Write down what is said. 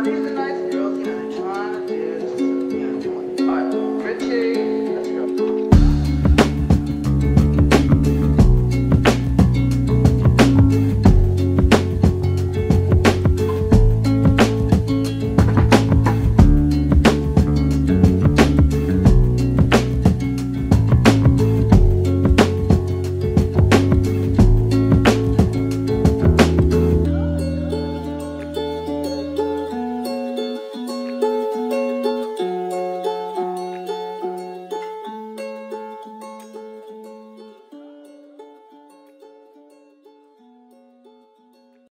What is the nice